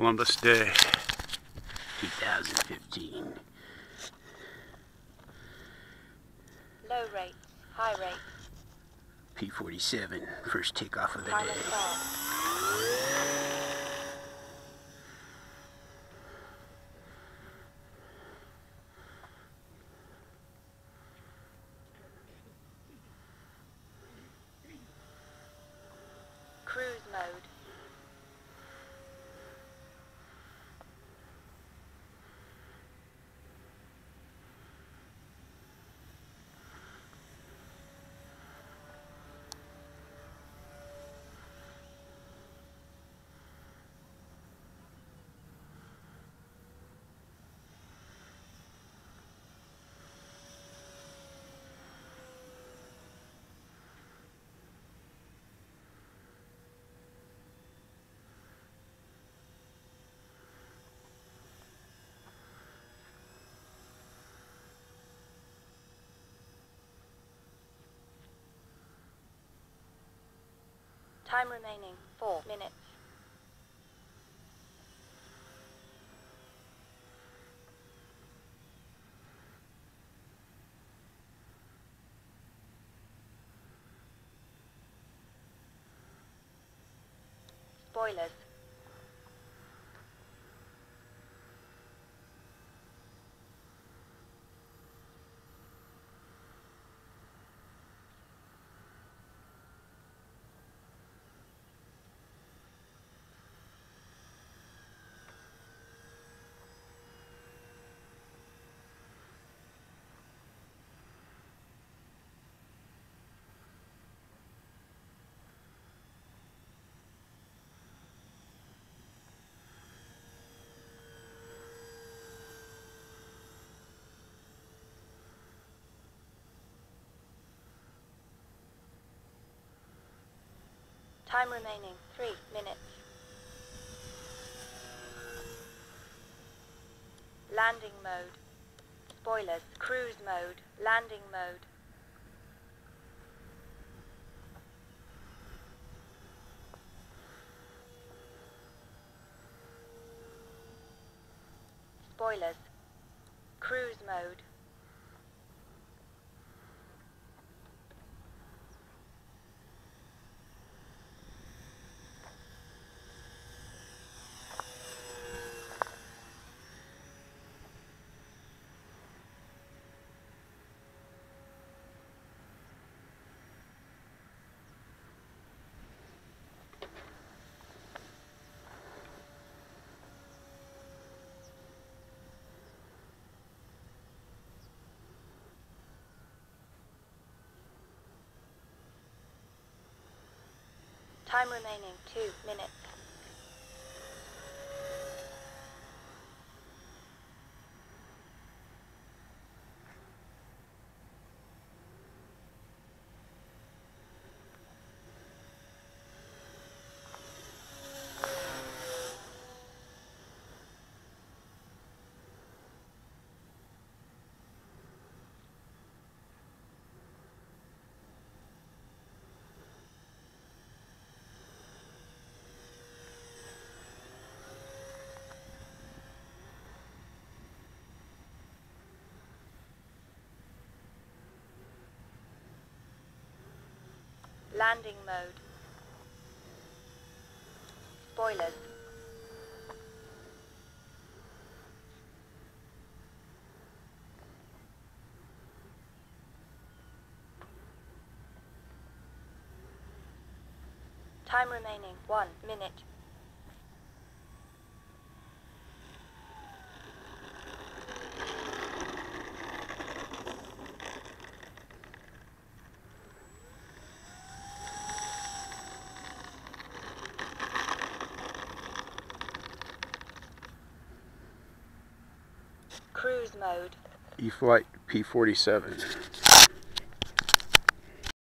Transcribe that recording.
Columbus Day 2015. Low rate, high rate. P-47, first takeoff of the Time day. start. Cruise mode. Time remaining, 4 minutes. Spoilers. Time remaining, 3 minutes. Landing mode. Spoilers. Cruise mode. Landing mode. Spoilers. Cruise mode. Time remaining, 2 minutes. Landing mode. Spoilers. Time remaining, 1 minute. Cruise mode. E-Flite P-47.